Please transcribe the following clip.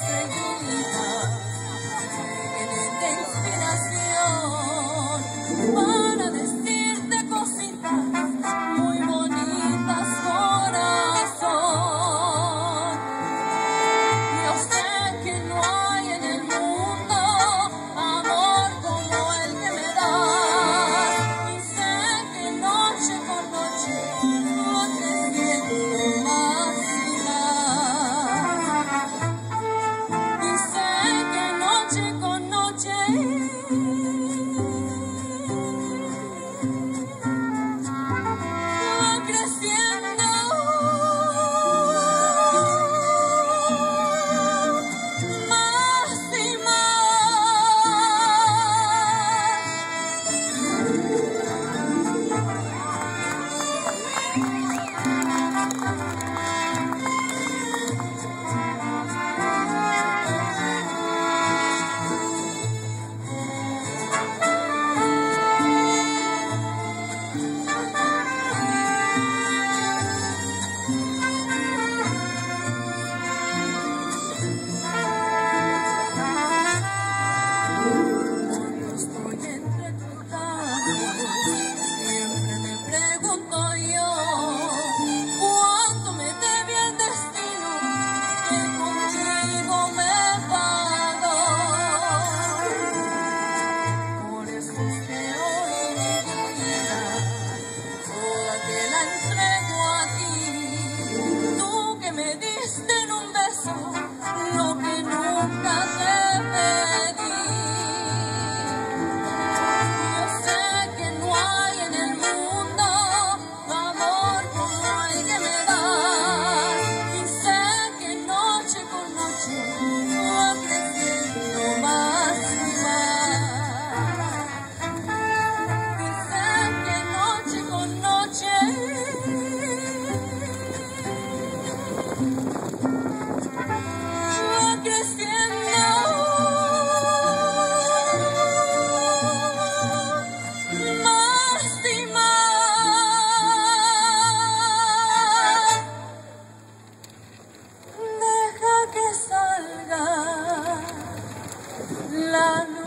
再赌一把 nada.